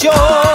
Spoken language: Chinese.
修